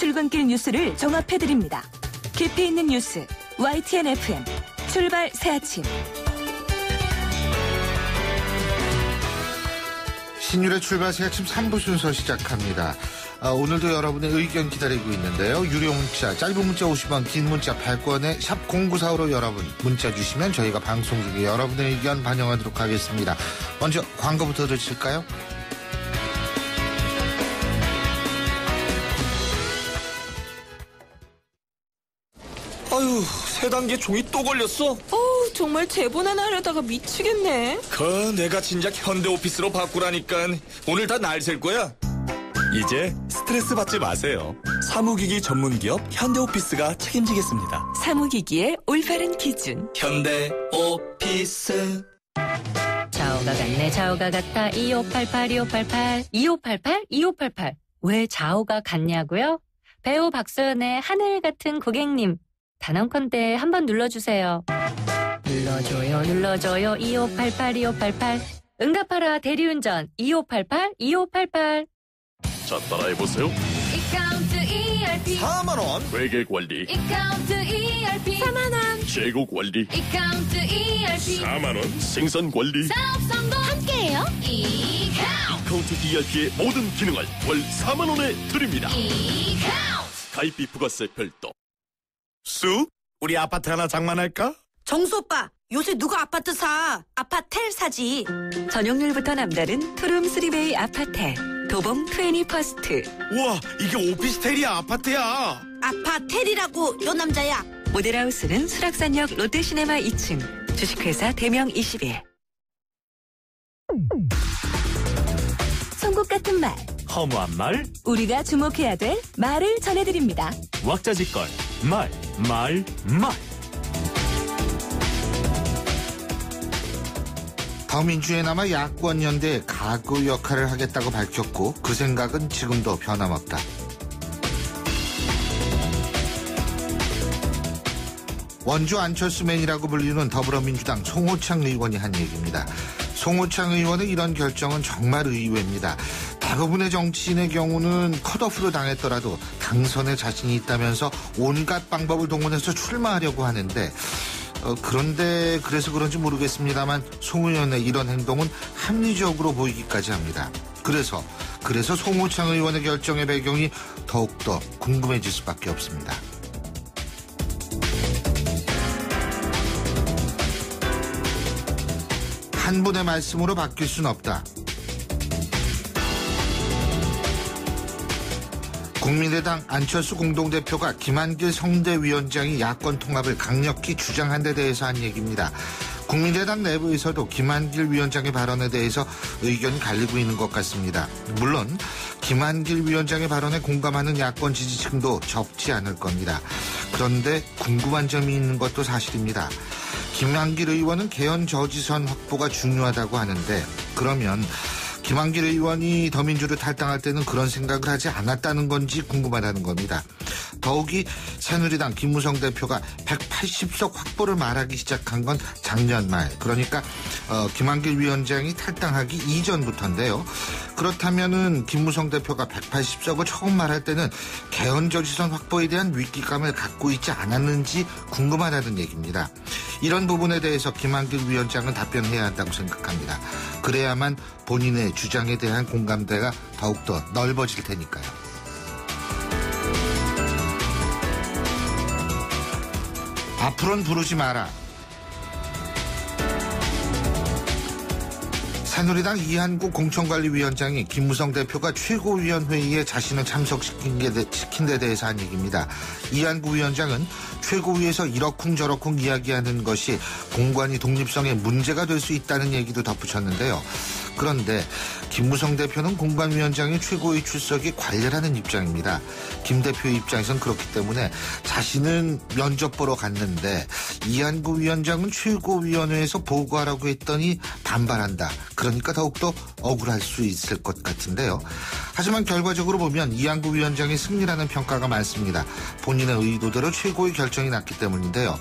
출근길 뉴스를 종합해드립니다. 깊이 있는 뉴스 YTN FM 출발 새 아침. 신율의 출발 새 아침 3부 순서 시작합니다. 아, 오늘도 여러분의 의견 기다리고 있는데요. 유료 문자, 짧은 문자 50원, 긴 문자 8권에 샵 0945로 여러분 문자 주시면 저희가 방송 중에 여러분의 의견 반영하도록 하겠습니다. 먼저 광고부터 들으실까요? 아유, 세 단계 종이 또 걸렸어? 어우, 정말 재본하나 하려다가 미치겠네. 그 내가 진작 현대 오피스로 바꾸라니까 오늘 다 날 셀 거야. 이제 스트레스 받지 마세요. 사무기기 전문 기업 현대 오피스가 책임지겠습니다. 사무기기의 올바른 기준. 현대 오피스. 자오가 같네 자오가 같다 2588 2588 2588 2588왜 자오가 같냐고요? 배우 박소연의 하늘 같은 고객님 단언컨대 한 번 눌러주세요. 눌러줘요 눌러줘요. 2588 2588 응답하라 대리운전. 2588 2588 자 따라해보세요. 이카운트 ERP 4만원. 회계 관리. 이카운트 ERP 4만원. 재고 관리. 이카운트 ERP 4만원. 생산 관리. 사업성도 함께해요. 이카운트 카운트 ERP의 모든 기능을 월 4만원에 드립니다. 이카운트 가입비 부가세 별도 쑥? 우리 아파트 하나 장만할까? 정수 오빠, 요새 누가 아파트 사? 아파텔 사지. 전용률부터 남다른 투룸 three bay 아파트. 도봉 Twenty First. 우와, 이게 오피스텔이야, 아파트야. 아파텔이라고, 요 남자야. 모델하우스는 수락산역 롯데시네마 2층. 주식회사 대명 21. 송곳 같은 말. 허무한 말, 우리가 주목해야 될 말을 전해드립니다. 왁자지껄, 말, 말, 말. 더민주에 남아 야권연대 가구 역할을 하겠다고 밝혔고 그 생각은 지금도 변함없다. 원주 안철수맨이라고 불리는 더불어민주당 송호창 의원이 한 얘기입니다. 송호창 의원의 이런 결정은 정말 의외입니다. 대부분의 정치인의 경우는 컷오프를 당했더라도 당선에 자신이 있다면서 온갖 방법을 동원해서 출마하려고 하는데 어, 그런데 그래서 그런지 모르겠습니다만 송 의원의 이런 행동은 합리적으로 보이기까지 합니다. 그래서 그래서 송호창 의원의 결정의 배경이 더욱더 궁금해질 수밖에 없습니다. 한 분의 말씀으로 바뀔 순 없다. 국민의당 안철수 공동대표가 김한길 성대위원장이 야권 통합을 강력히 주장한 데 대해서 한 얘기입니다. 국민의당 내부에서도 김한길 위원장의 발언에 대해서 의견이 갈리고 있는 것 같습니다. 물론 김한길 위원장의 발언에 공감하는 야권 지지층도 적지 않을 겁니다. 그런데 궁금한 점이 있는 것도 사실입니다. 김한길 의원은 개헌 저지선 확보가 중요하다고 하는데 그러면 김한길 의원이 더민주를 탈당할 때는 그런 생각을 하지 않았다는 건지 궁금하다는 겁니다. 더욱이 새누리당 김무성 대표가 180석 확보를 말하기 시작한 건 작년 말 그러니까 어, 김한길 위원장이 탈당하기 이전부터인데요. 그렇다면은 김무성 대표가 180석을 처음 말할 때는 개헌 저지선 확보에 대한 위기감을 갖고 있지 않았는지 궁금하다는 얘기입니다. 이런 부분에 대해서 김한길 위원장은 답변해야 한다고 생각합니다. 그래야만 본인의 주장에 대한 공감대가 더욱더 넓어질 테니까요. 앞으로는 부르지 마라. 새누리당 이한구 공천관리위원장이 김무성 대표가 최고위원회의에 자신을 참석시킨 데 대해서 한 얘기입니다. 이한구 위원장은 최고위에서 이러쿵저러쿵 이야기하는 것이 공관위 독립성에 문제가 될 수 있다는 얘기도 덧붙였는데요. 그런데 김무성 대표는 공관위원장의 최고위 출석이 관례라는 입장입니다. 김 대표의 입장에선 그렇기 때문에 자신은 면접 보러 갔는데 이한구 위원장은 최고위원회에서 보고하라고 했더니 반발한다. 그러니까 더욱더 억울할 수 있을 것 같은데요. 하지만 결과적으로 보면 이한구 위원장의 승리라는 평가가 많습니다. 본인의 의도대로 최고의 결정이 났기 때문인데요.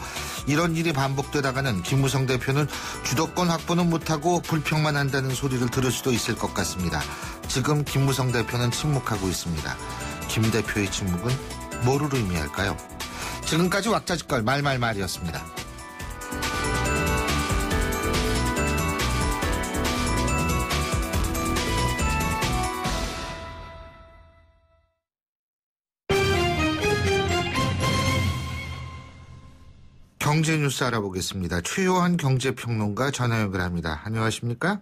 이런 일이 반복되다가는 김무성 대표는 주도권 확보는 못하고 불평만 한다는 소리를 들을 수도 있을 것 같습니다. 지금 김무성 대표는 침묵하고 있습니다. 김 대표의 침묵은 뭐를 의미할까요? 지금까지 왁자지껄 말말말이었습니다. 경제 뉴스 알아보겠습니다. 최요한 경제평론가 전화 연결합니다. 안녕하십니까?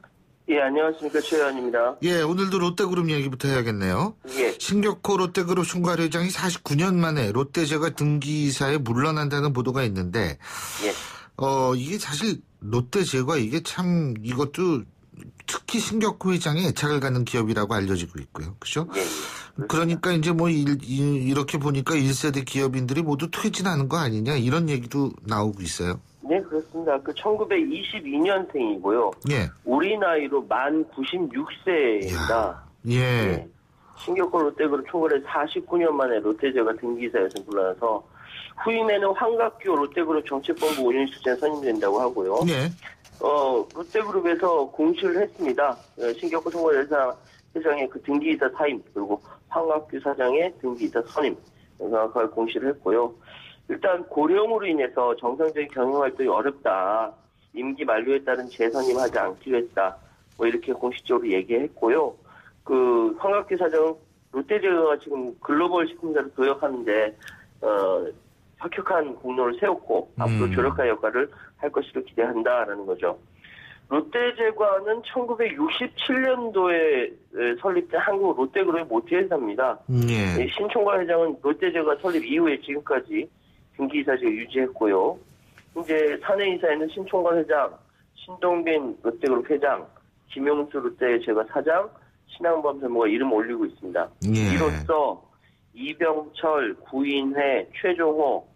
예, 안녕하십니까. 최현입니다. 예, 오늘도 롯데그룹 얘기부터 해야겠네요. 예. 신격호 롯데그룹 총괄 회장이 49년 만에 롯데제과 등기이사에 물러난다는 보도가 있는데, 예. 어, 이게 사실 롯데제과 이게 참 이것도 특히 신격호 회장의 애착을 갖는 기업이라고 알려지고 있고요. 그죠? 예, 예. 그러니까 이제 뭐 일- 이- 이렇게 보니까 1세대 기업인들이 모두 퇴진하는 거 아니냐 이런 얘기도 나오고 있어요. 네, 그렇습니다. 그 1922년생이고요. 예. 우리 나이로 만 96세입니다. 예. 신격호 롯데그룹 총괄에 49년 만에 롯데제가 등기사에서 물러나서 후임에는 황각규 롯데그룹 정책본부 운영 실장 선임된다고 하고요. 예. 어, 롯데그룹에서 공시를 했습니다. 어, 신격호 총괄 회사, 회장의 그 등기이사 사임, 그리고 황학규 사장의 등기이사 선임, 정확하게 공시를 했고요. 일단 고령으로 인해서 정상적인 경영활동이 어렵다. 임기 만료에 따른 재선임하지 않기로 했다. 뭐 이렇게 공식적으로 얘기했고요. 그 황학규 사장은 롯데제가 지금 글로벌 식품사를 도약하는데 어, 혁혁한 공로를 세웠고 앞으로 음. 조력할 역할을 할 것으로 기대한다라는 거죠. 롯데제과는 1967년도에 설립된 한국 롯데그룹의 모티회사입니다. 예. 이 신총괄 회장은 롯데제과 설립 이후에 지금까지 등기이사직을 유지했고요. 이제 사내이사에는 신총괄 회장, 신동빈 롯데그룹 회장, 김용수 롯데제과 사장, 신한범 전무가 이름 올리고 있습니다. 예. 이로써 이병철, 구인회, 최종호,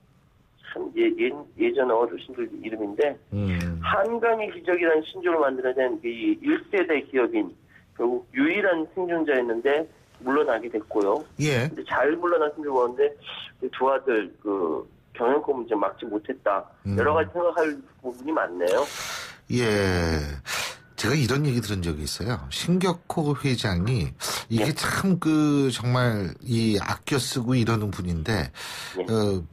참 예, 예, 예전 어르신들 이름인데 음. 한강의 기적이라는 신조를 만들어낸 이 1세대 기업인 결국 유일한 생존자였는데 물러나게 됐고요. 예. 근데 잘 물러나신 줄 보는데 두 아들 그 경영권 문제 막지 못했다. 음. 여러 가지 생각할 부분이 많네요. 예. 제가 이런 얘기 들은 적이 있어요. 신격호 회장이 이게 예. 참그 정말 이 아껴 쓰고 이러는 분인데 예. 어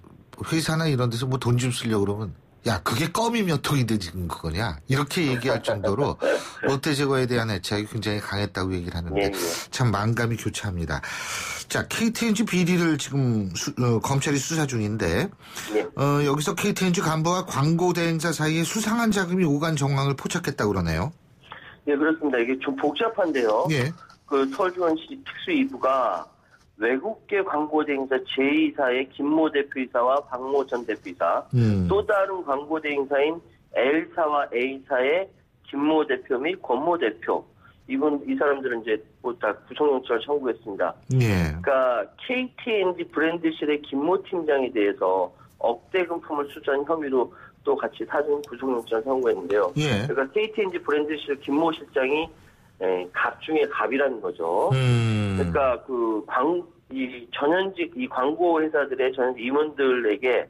회사나 이런 데서 뭐 돈 좀 쓰려고 그러면 야 그게 껌이 몇 통이 되는 거냐 이렇게 얘기할 정도로 롯데제과에 대한 애착이 굉장히 강했다고 얘기를 하는데 예, 예. 참 만감이 교차합니다. 자 KTNG 비리를 지금 수- 어, 검찰이 수사 중인데 예. 어, 여기서 KTNG 간부와 광고 대행사 사이에 수상한 자금이 오간 정황을 포착했다고 그러네요. 예, 그렇습니다. 이게 좀 복잡한데요. 예. 그 서울중앙시 특수 2부가 외국계 광고 대행사 제2사의 김모 대표이사와 박모 전 대표이사, 음. 또 다른 광고 대행사인 L사와 A사의 김모 대표 및 권모 대표, 이분 이 사람들은 이제 뭐다 구속영장을 청구했습니다. 예. 그러니까 KTNG 브랜드실의 김모 팀장에 대해서 억대 금품을 수수한 혐의로 또 같이 사전 구속영장을 청구했는데요. 예. 그러니까 KTNG 브랜드실 김모 실장이 에, 갑 중에 갑이라는 거죠. 음. 그러니까 그 광, 이 전현직 이 광고 회사들의 전현직 임원들에게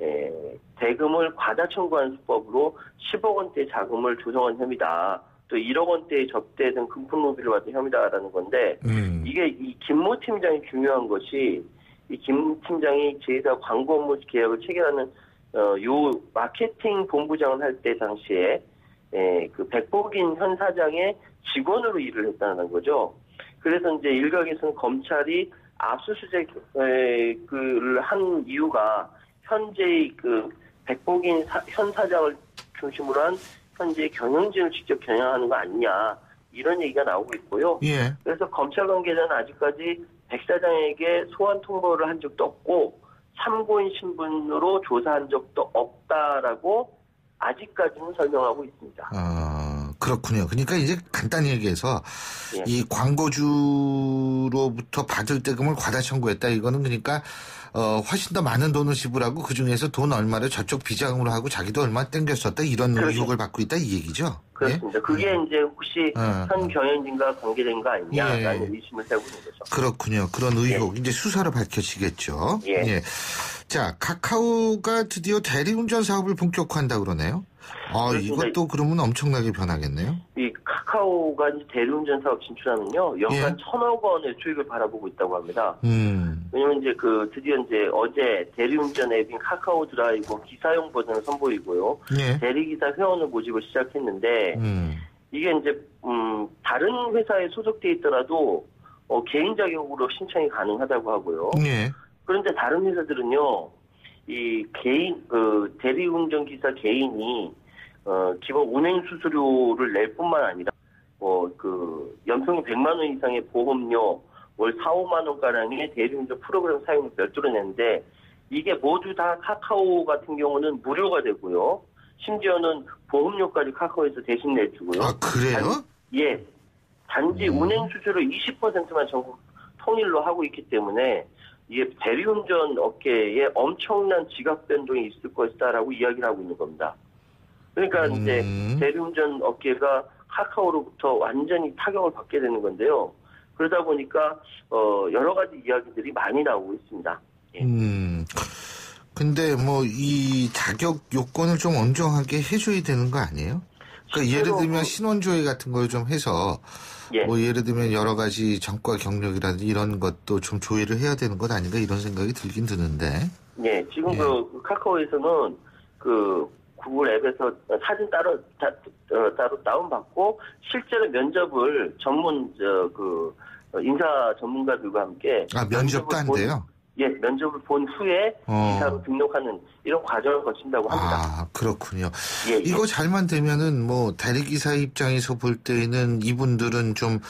에, 대금을 과다 청구한 수법으로 10억 원대 자금을 조성한 혐의다. 또 1억 원대의 접대 등 금품 로비를 받은 혐의다라는 건데 음. 이게 이 김모 팀장이 중요한 것이 이 김 팀장이 제이사 광고 업무 계약을 체결하는 어, 요 마케팅 본부장을 할 때 당시에 에, 그 백복인 현 사장의 직원으로 일을 했다는 거죠. 그래서 이제 일각에서는 검찰이 압수수색을 한 이유가 현재의 그 백복인 사- 현 사장을 중심으로 한 현재 경영진을 직접 겨냥하는 거 아니냐 이런 얘기가 나오고 있고요. 예. 그래서 검찰 관계자는 아직까지 백 사장에게 소환 통보를 한 적도 없고 참고인 신분으로 조사한 적도 없다라고 아직까지는 설명하고 있습니다. 어, 그렇군요. 그러니까 이제 간단히 얘기해서 예. 이 광고주로부터 받을 대금을 과다 청구했다. 이거는 그러니까 어, 훨씬 더 많은 돈을 지불하고 그 중에서 돈 얼마를 저쪽 비자금으로 하고 자기도 얼마 땡겼었다. 이런 그렇죠. 의혹을 받고 있다. 이 얘기죠. 그렇습니다. 예? 그게 이제 혹시 어, 현 어. 경영진과 관계된 거 아니냐라는 예. 의심을 세우고 있는 거죠. 그렇군요. 그런 의혹 이제 수사로 밝혀지겠죠. 예. 자, 카카오가 드디어 대리운전 사업을 본격화한다 그러네요. 아, 그렇습니다. 이것도 그러면 엄청나게 변하겠네요. 이 카카오가 대리운전 사업 진출하면요 연간 예. 천억 원의 수익을 바라보고 있다고 합니다. 음, 왜냐면 이제 그 드디어 이제 어제 대리운전 앱인 카카오 드라이버 기사용 버전을 선보이고요. 예. 대리기사 회원을 모집을 시작했는데 음, 이게 이제 음 다른 회사에 소속돼 있더라도 어, 개인 자격으로 신청이 가능하다고 하고요. 예. 그런데 다른 회사들은요, 이 개인, 그, 대리운전 기사 개인이, 어, 기본 운행 수수료를 낼 뿐만 아니라, 어, 그, 연평균 100만원 이상의 보험료, 월 4, 5만원가량의 대리운전 프로그램 사용을 별도로 내는데, 이게 모두 다 카카오 같은 경우는 무료가 되고요. 심지어는 보험료까지 카카오에서 대신 내주고요. 아, 그래요? 예. 단지 음. 운행 수수료 20%만 전국 통일로 하고 있기 때문에 이게 대리운전 업계에 엄청난 지각 변동이 있을 것이다라고 이야기를 하고 있는 겁니다. 그러니까 음. 이제 대리운전 업계가 카카오로부터 완전히 타격을 받게 되는 건데요. 그러다 보니까 어 여러 가지 이야기들이 많이 나오고 있습니다. 음. 근데 뭐 이 자격 요건을 좀 엄정하게 해줘야 되는 거 아니에요? 그러니까 예를 들면 그- 신원조회 같은 걸 좀 해서 예. 뭐 예를 들면 여러 가지 전과 경력이라든지 이런 것도 좀 조회를 해야 되는 것 아닌가 이런 생각이 들긴 드는데. 예, 지금 예. 그 카카오에서는 그 구글 앱에서 사진 따로 다, 어, 따로 다운 받고 실제로 면접을 전문 저그 인사 전문가들과 함께 아 면접도 안 본- 돼요? 예, 면접을 본 후에 어. 기사로 등록하는 이런 과정을 거친다고 합니다. 아 그렇군요. 예, 예. 이거 잘만 되면은 뭐 대리기사 입장에서 볼 때는 이분들은 좀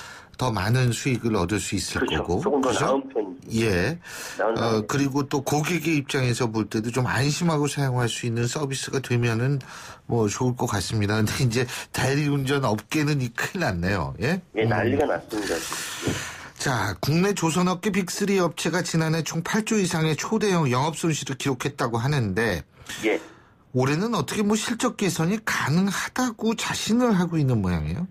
더 많은 수익을 얻을 수 있을 그렇죠. 거고. 조금 더 그죠? 나은 편이죠. 예. 나은 어. 그리고 또 고객의 입장에서 볼 때도 좀 안심하고 사용할 수 있는 서비스가 되면은 뭐 좋을 것 같습니다. 근데 이제 대리운전 업계는 이 큰일 났네요. 예? 예, 음. 난리가 났습니다. 지금. 자, 국내 조선업계 빅3 업체가 지난해 총 8조 이상의 초대형 영업 손실을 기록했다고 하는데 예. 올해는 어떻게 뭐 실적 개선이 가능하다고 자신을 하고 있는 모양이에요?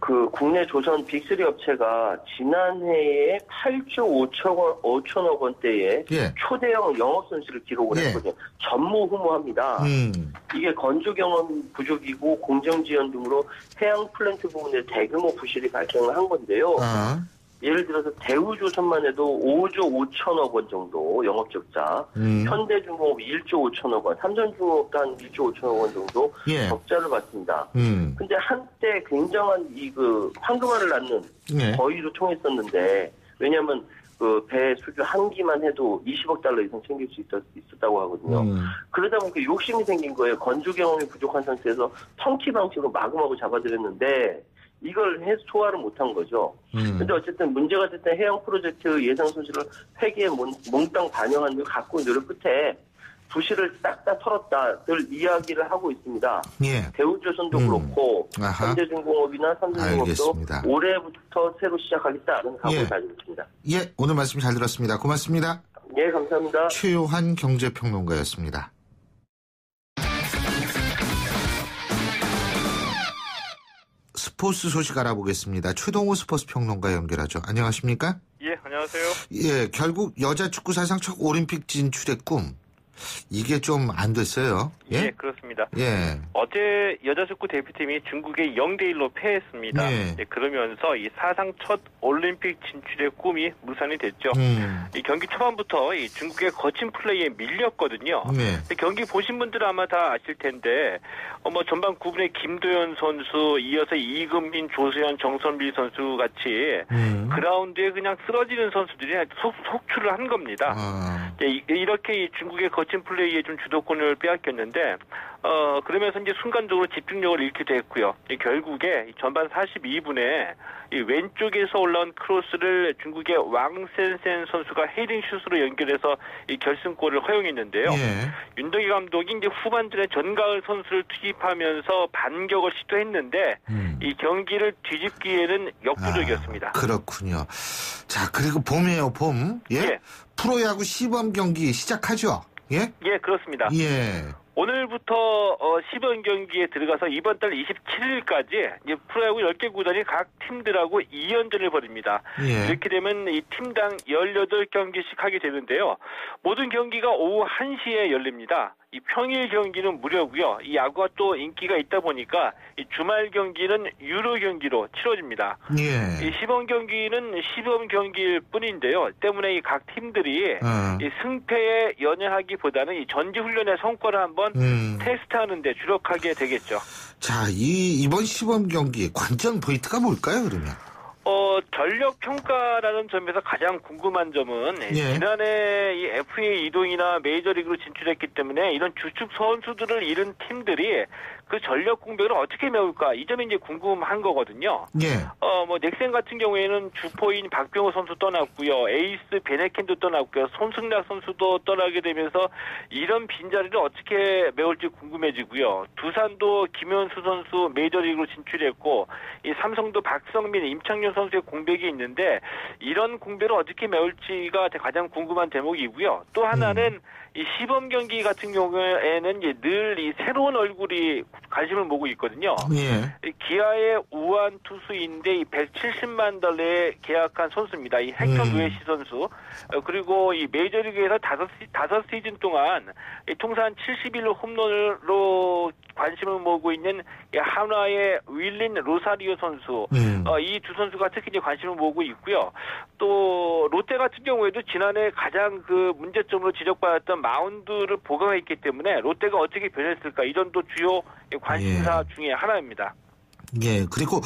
그 국내 조선 빅3 업체가 지난해에 8조 5천 원, 5천억 원대의 예. 초대형 영업 손실을 기록을 예. 했거든요. 전무후무합니다. 음. 이게 건조 경험 부족이고 공정 지연 등으로 해양 플랜트 부분에 대규모 부실이 발생을 한 건데요. 아, 예를 들어서 대우조선만 해도 5조 5천억 원 정도 영업 적자, 음. 현대중공업 1조 5천억 원, 삼성중공업도 한 1조 5천억 원 정도 예. 적자를 봤습니다. 음. 근데 한때 굉장한 이 그 황금알을 낳는 예. 거위로 통했었는데 왜냐하면 그배 수주 한 기만 해도 20억 달러 이상 챙길 수 있었, 있었다고 하거든요. 음. 그러다 보니까 욕심이 생긴 거예요. 건조 경험이 부족한 상태에서 턴키 방식으로 마구마구 잡아들였는데 이걸 해 소화를 못한 거죠. 음. 근데 어쨌든 문제가 됐던 해양 프로젝트 예상 손실을 회계에 몽- 몽땅 반영한 걸 갖고 노력 끝에 부실을 싹 다 털었다들 이야기를 하고 있습니다. 예. 대우조선도 음. 그렇고 아하. 현대중공업이나 삼성중공업도. 올해부터 새로 시작하겠다는 각오를 예. 가지고 있습니다. 예, 오늘 말씀 잘 들었습니다. 고맙습니다. 예, 감사합니다. 최요한 경제평론가였습니다. 스포츠 소식 알아보겠습니다. 최동호 스포츠 평론가 연결하죠. 안녕하십니까? 예, 안녕하세요. 예, 결국 여자 축구 사상 첫 올림픽 진출의 꿈. 이게 좀 안 됐어요. 예, 예? 그렇습니다. 예. 어제 여자 축구 대표팀이 중국에 0대 1로 패했습니다. 네. 예, 그러면서 이 사상 첫 올림픽 진출의 꿈이 무산이 됐죠. 음. 이 경기 초반부터 이 중국의 거친 플레이에 밀렸거든요. 네. 근데 경기 보신 분들은 아마 다 아실 텐데, 어, 뭐 전반 9분에 김도현 선수, 이어서 이금민, 조수현, 정선미 선수 같이 음. 그라운드에 그냥 쓰러지는 선수들이 속, 속출을 한 겁니다. 아, 예, 이- 이렇게 이 중국의 거친 플레이에 좀 주도권을 빼앗겼는데, 어, 그러면서 이제 순간적으로 집중력을 잃게 됐고요. 이 결국에 이 전반 42분에 이 왼쪽에서 올라온 크로스를 중국의 왕센센 선수가 헤딩 슛으로 연결해서 이 결승골을 허용했는데요. 예. 윤덕희 감독이 이제 후반전에 전가을 선수를 투입하면서 반격을 시도했는데, 음. 이 경기를 뒤집기에는 역부족이었습니다. 아, 그렇군요. 자, 그리고 봄이에요, 봄. 예? 예. 프로야구 시범 경기 시작하죠? 예? 예, 그렇습니다. 예. 오늘부터 어, 시범 경기에 들어가서 이번 달 27일까지 이제 프로야구 10개 구단이 각 팀들하고 2연전을 벌입니다. 예. 이렇게 되면 이 팀당 18경기씩 하게 되는데요. 모든 경기가 오후 1시에 열립니다. 이 평일 경기는 무료고요. 이 야구가 또 인기가 있다 보니까 이 주말 경기는 유료 경기로 치러집니다. 예. 이 시범 경기는 시범 경기일 뿐인데요. 때문에 이 각 팀들이 어. 이 승패에 연연하기보다는 이 전지 훈련의 성과를 한번 음. 테스트하는데 주력하게 되겠죠. 자, 이 이번 시범 경기 관전 포인트가 뭘까요, 그러면? 어, 전력 평가라는 점에서 가장 궁금한 점은 예. 지난해 이 FA 이동이나 메이저리그로 진출했기 때문에 이런 주축 선수들을 잃은 팀들이 그 전력 공백을 어떻게 메울까 이 점이 이제 궁금한 거거든요. 예. 어, 뭐, 넥센 같은 경우에는 주포인 박병호 선수 떠났고요. 에이스 베네켄도 떠났고요. 손승락 선수도 떠나게 되면서 이런 빈자리를 어떻게 메울지 궁금해지고요. 두산도 김현수 선수 메이저리그로 진출했고, 이 삼성도 박성민, 임창용 선수의 공백이 있는데, 이런 공백을 어떻게 메울지가 가장 궁금한 대목이고요. 또 하나는 이 시범 경기 같은 경우에는 이제 늘이 새로운 얼굴이 관심을 모으고 있거든요. 예. 이 기아의 우한 투수인데 이 170만 달러에 계약한 선수입니다. 이 헥터 음. 루에시 선수. 어, 그리고 이 메이저리그에서 다섯 시, 다섯 시즌 동안 이 통산 71호 홈런으로 관심을 모으고 있는 이 한화의 윌린 로사리오 선수. 음. 어, 이두 선수가 특히 이제 관심을 모으고 있고요. 또 롯데 같은 경우에도 지난해 가장 그 문제점으로 지적받았던 마운드를 보강했기 때문에 롯데가 어떻게 변했을까 이 점도 주요 관심사 중에 하나입니다. 예. 그리고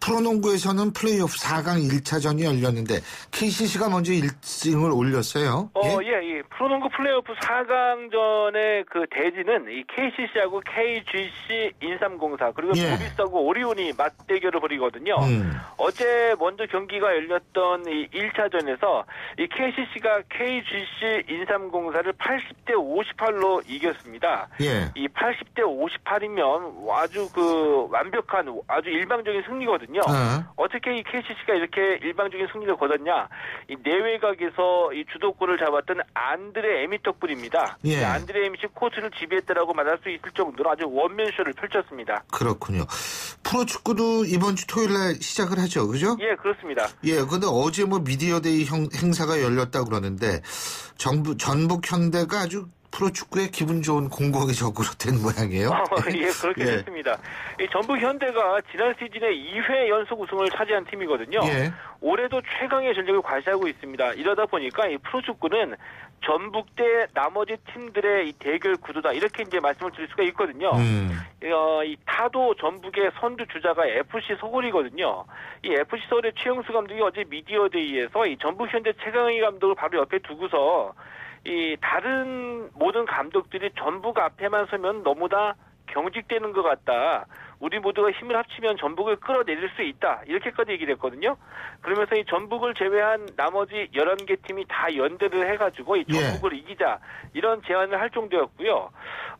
프로농구에서는 플레이오프 4강 1차전이 열렸는데 KCC가 먼저 1승을 올렸어요. 어, 예? 예, 예. 프로농구 플레이오프 4강전의 그 대지는 이 KCC하고 KGC 인삼공사 그리고 예. 모비스하고 오리온이 맞대결을 벌이거든요. 음. 어제 먼저 경기가 열렸던 이 1차전에서 이 KCC가 KGC 인삼공사를 80대 58로 이겼습니다. 예. 이 80대 58이면 아주 그 완벽한 아주 일방적인 승리거든요. 어. 어떻게 이 KCC가 이렇게 일방적인 승리를 거뒀냐? 이 내외각에서 이 주도권을 잡았던 안드레 에밋 덕분입니다. 예. 이 안드레 에밋이 코트를 지배했다라고 말할 수 있을 정도로 아주 원맨쇼를 펼쳤습니다. 그렇군요. 프로축구도 이번 주 토요일 날 시작을 하죠. 그죠? 예, 그렇습니다. 예, 근데 어제 뭐 미디어데이 형- 행사가 열렸다 그러는데 정부 전북 현대가 아주 프로축구에 기분 좋은 공공의 적으로 된 모양이에요. 어, 예, 그렇게 예. 됐습니다. 이 전북 현대가 지난 시즌에 2회 연속 우승을 차지한 팀이거든요. 예. 올해도 최강의 전력을 과시하고 있습니다. 이러다 보니까 이 프로축구는 전북 대 나머지 팀들의 이 대결 구도다 이렇게 이제 말씀을 드릴 수가 있거든요. 음. 어, 이 타도 전북의 선두 주자가 FC 서울이거든요. 이 FC 서울의 최영수 감독이 어제 미디어데이에서 이 전북 현대 최강희 감독을 바로 옆에 두고서 이 다른 모든 감독들이 전북 앞에만 서면 너무 다 경직되는 것 같다. 우리 모두가 힘을 합치면 전북을 끌어내릴 수 있다. 이렇게까지 얘기를 했거든요. 그러면서 이 전북을 제외한 나머지 11개 팀이 다 연대를 해가지고 이 예. 전북을 이기자. 이런 제안을 할 정도였고요.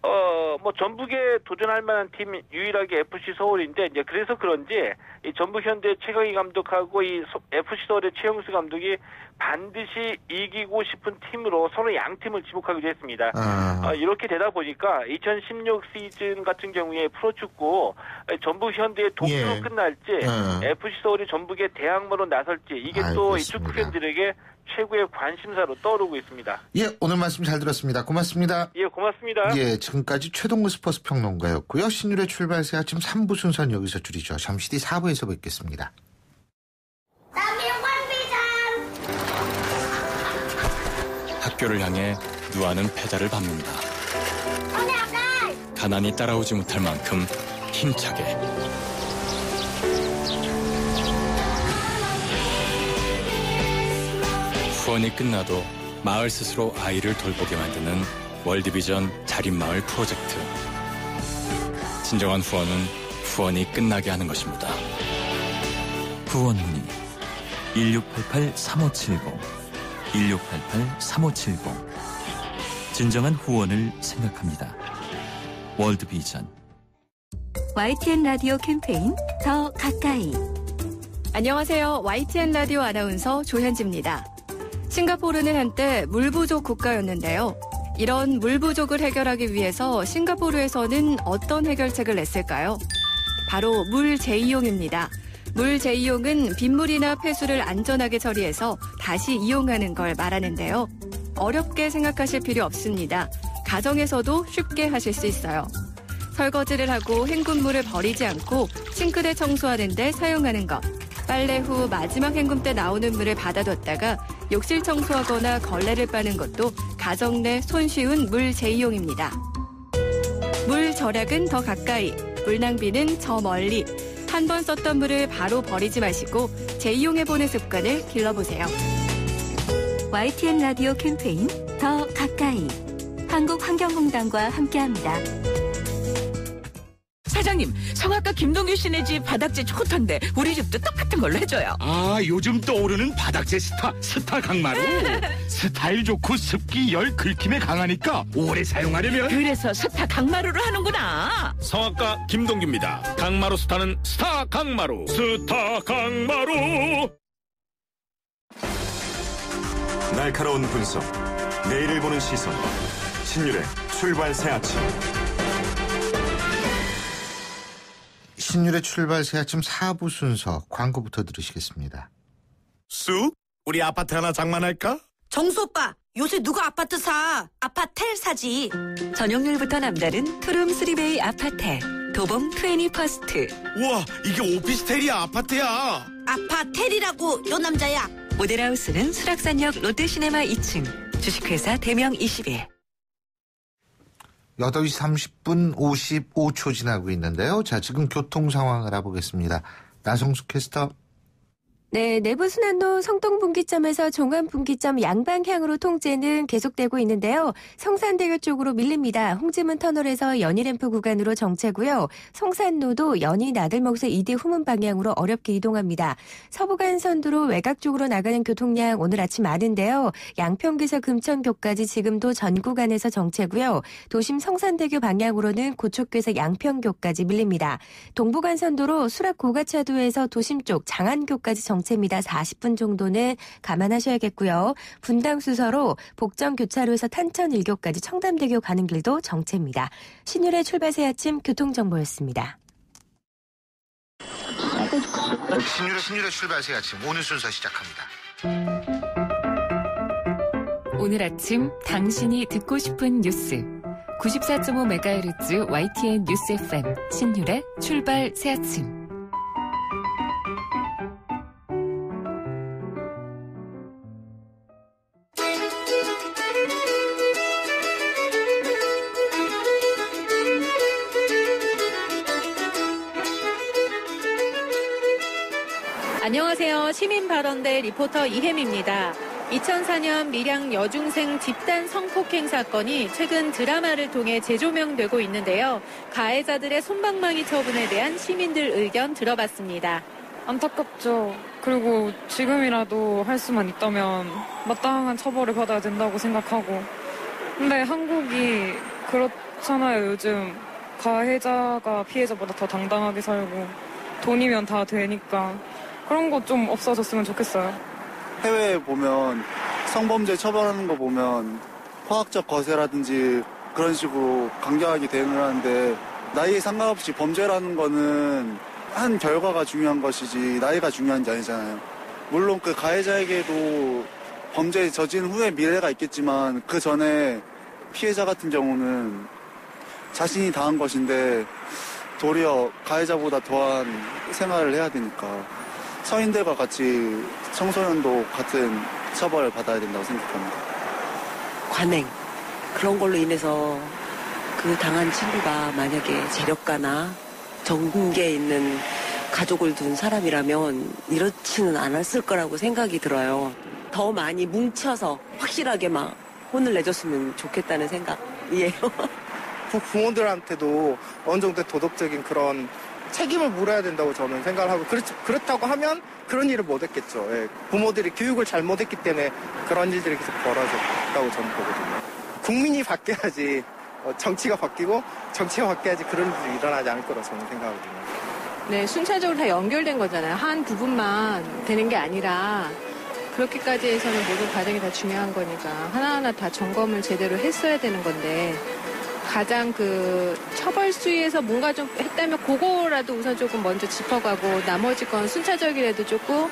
어, 뭐 전북에 도전할 만한 팀 유일하게 FC 서울인데 이제 그래서 그런지 이 전북 현대 최강희 감독하고 이 소- FC 서울의 최영수 감독이 반드시 이기고 싶은 팀으로 서로 양 팀을 지목하기로 했습니다. 아. 아, 이렇게 되다 보니까 2016 시즌 같은 경우에 프로축구 전북 현대의 독주로 예. 끝날지 어. FC 서울이 전북의 대항마로 나설지 이게 또 이 축구. 팬들에게 최고의 관심사로 떠오르고 있습니다. 예, 오늘 말씀 잘 들었습니다. 고맙습니다. 예, 고맙습니다. 예, 지금까지 최동구 스포츠 평론가였고요. 신율의 출발새 아침 3부 순서는 여기서 줄이죠. 잠시 뒤 4부에서 뵙겠습니다. 학교를 향해 누아는 페달을 밟는다. 가난이 따라오지 못할 만큼 힘차게. 후원이 끝나도 마을 스스로 아이를 돌보게 만드는 월드비전 자립마을 프로젝트. 진정한 후원은 후원이 끝나게 하는 것입니다. 후원 문의 1688-3570 1688-3570 진정한 후원을 생각합니다. 월드비전 YTN 라디오 캠페인 더 가까이 안녕하세요. YTN 라디오 아나운서 조현지입니다. 싱가포르는 한때 물 부족 국가였는데요. 이런 물 부족을 해결하기 위해서 싱가포르에서는 어떤 해결책을 냈을까요? 바로 물 재이용입니다. 물 재이용은 빗물이나 폐수를 안전하게 처리해서 다시 이용하는 걸 말하는데요. 어렵게 생각하실 필요 없습니다. 가정에서도 쉽게 하실 수 있어요. 설거지를 하고 헹군물을 버리지 않고 싱크대 청소하는 데 사용하는 것. 빨래 후 마지막 헹굼 때 나오는 물을 받아뒀다가 욕실 청소하거나 걸레를 빠는 것도 가정 내 손쉬운 물 재이용입니다. 물 절약은 더 가까이, 물 낭비는 저 멀리. 한 번 썼던 물을 바로 버리지 마시고 재이용해보는 습관을 길러보세요. YTN 라디오 캠페인 더 가까이 한국환경공단과 함께합니다. 사장님, 성악가 김동규 씨네 집 바닥재 좋던데 우리 집도 똑같은 걸로 해줘요. 아 요즘 떠오르는 바닥재 스타 스타 강마루 스타일 좋고 습기 열 긁힘에 강하니까 오래 사용하려면 그래서 스타 강마루로 하는구나. 성악가 김동규입니다 강마루 스타는 스타 강마루 스타 강마루 날카로운 분석, 내일을 보는 시선, 신율의 출발 새 아침. 신율의 출발 새 아침 4부 순서 광고부터 들으시겠습니다. 쑥 우리 아파트 하나 장만할까? 정수 오빠, 요새 누가 아파트 사? 아파텔 사지. 전용률부터 남다른 투룸 three bay 아파트 도봉 Twenty First 우와 이게 오피스텔이야 아파트야 아파텔이라고 요 남자야. 모델하우스는 수락산역 롯데시네마 2층 주식회사 대명 21 8시 30분 55초 지나고 있는데요. 자, 지금 교통 상황 알아보겠습니다. 나성수 캐스터. 네, 내부순환로 성동분기점에서 종암분기점 양방향으로 통제는 계속되고 있는데요. 성산대교 쪽으로 밀립니다. 홍지문 터널에서 연희램프 구간으로 정체고요. 성산로도 연희 나들목에서 이대 후문 방향으로 어렵게 이동합니다. 서부간선도로 외곽 쪽으로 나가는 교통량 오늘 아침 많은데요. 양평에서 금천교까지 지금도 전 구간에서 정체고요. 도심 성산대교 방향으로는 고척교에서 양평교까지 밀립니다. 동부간선도로 수락 고가차도에서 도심 쪽 장안교까지 정체 입니다. 40분 정도는 감안하셔야겠고요. 분당 수서로 복정 교차로에서 탄천 일교까지 청담대교 가는 길도 정체입니다. 신율의 출발 새 아침 교통정보였습니다. 신율의, 신율의 출발 새 아침 오늘 순서 시작합니다. 오늘 아침 당신이 듣고 싶은 뉴스 94.5MHz YTN 뉴스 FM 신율의 출발 새 아침 시민발언대 리포터 이혜미입니다. 2004년 밀양 여중생 집단 성폭행 사건이 최근 드라마를 통해 재조명되고 있는데요. 가해자들의 손방망이 처분에 대한 시민들 의견 들어봤습니다. 안타깝죠. 그리고 지금이라도 할 수만 있다면 마땅한 처벌을 받아야 된다고 생각하고. 근데 한국이 그렇잖아요. 요즘 가해자가 피해자보다 더 당당하게 살고 돈이면 다 되니까 그런 거 좀 없어졌으면 좋겠어요. 해외에 보면 성범죄 처벌하는 거 보면 화학적 거세라든지 그런 식으로 강경하게 대응을 하는데 나이에 상관없이 범죄라는 거는 한 결과가 중요한 것이지 나이가 중요한 게 아니잖아요. 물론 그 가해자에게도 범죄 저진 후에 미래가 있겠지만 그 전에 피해자 같은 경우는 자신이 당한 것인데 도리어 가해자보다 더한 생활을 해야 되니까 성인들과 같이 청소년도 같은 처벌을 받아야 된다고 생각합니다. 관행 그런 걸로 인해서 그 당한 친구가 만약에 재력가나 전국에 있는 가족을 둔 사람이라면 이렇지는 않았을 거라고 생각이 들어요. 더 많이 뭉쳐서 확실하게 막 혼을 내줬으면 좋겠다는 생각이에요. 부모들한테도 어느 정도 도덕적인 그런 책임을 물어야 된다고 저는 생각을 하고 그렇, 그렇다고 하면 그런 일을 못했겠죠. 예. 부모들이 교육을 잘못했기 때문에 그런 일들이 계속 벌어졌다고 저는 보거든요. 국민이 바뀌어야지 어, 정치가 바뀌고 정치가 바뀌어야지 그런 일이 일어나지 않을 거라고 저는 생각하거든요. 네, 순차적으로 다 연결된 거잖아요. 한 부분만 되는 게 아니라 그렇게까지 해서는 모든 과정이 다 중요한 거니까 하나하나 다 점검을 제대로 했어야 되는 건데 가장 그 처벌 수위에서 뭔가 좀 했다면 그거라도 우선 조금 먼저 짚어가고 나머지 건 순차적이라도 조금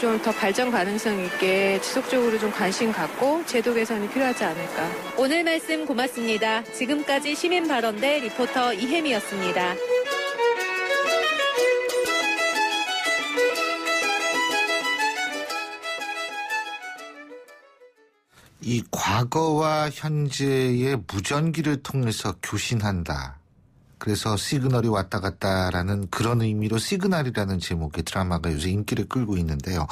좀 더 발전 가능성 있게 지속적으로 좀 관심 갖고 제도 개선이 필요하지 않을까. 오늘 말씀 고맙습니다. 지금까지 시민 발언대 리포터 이혜미였습니다. 이 과거와 현재의 무전기를 통해서 교신한다. 그래서 시그널이 왔다 갔다라는 그런 의미로 시그널이라는 제목의 드라마가 요새 인기를 끌고 있는데요.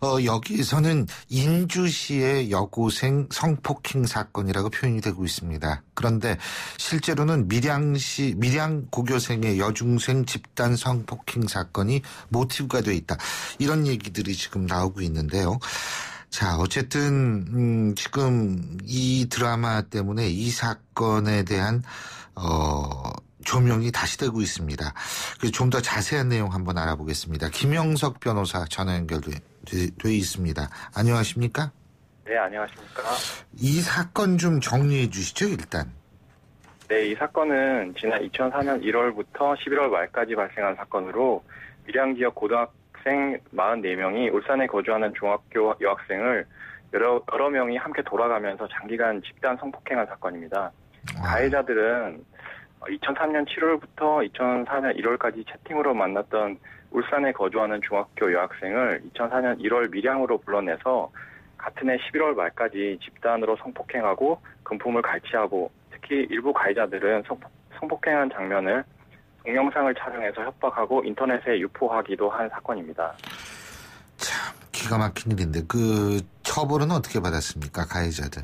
어, 여기에서는 인주시의 여고생 성폭행 사건이라고 표현이 되고 있습니다. 그런데 실제로는 밀양시 밀양 고교생의 여중생 집단 성폭행 사건이 모티브가 돼 있다. 이런 얘기들이 지금 나오고 있는데요. 자, 어쨌든 음, 지금 이 드라마 때문에 이 사건에 대한 어, 조명이 다시 되고 있습니다. 좀더 자세한 내용 한번 알아보겠습니다. 김영석 변호사 전화 연결돼 돼 있습니다. 안녕하십니까? 네, 안녕하십니까? 이 사건 좀 정리해 주시죠, 일단. 네, 이 사건은 지난 2004년 1월부터 11월 말까지 발생한 사건으로 밀양 지역 고등학 생 44명이 울산에 거주하는 중학교 여학생을 여러, 여러 명이 함께 돌아가면서 장기간 집단 성폭행한 사건입니다. 가해자들은 2003년 7월부터 2004년 1월까지 채팅으로 만났던 울산에 거주하는 중학교 여학생을 2004년 1월 밀양으로 불러내서 같은 해 11월 말까지 집단으로 성폭행하고 금품을 갈취하고 특히 일부 가해자들은 성폭, 성폭행한 장면을 동영상을 촬영해서 협박하고 인터넷에 유포하기도 한 사건입니다. 참 기가 막힌 일인데 그 처벌은 어떻게 받았습니까 가해자들?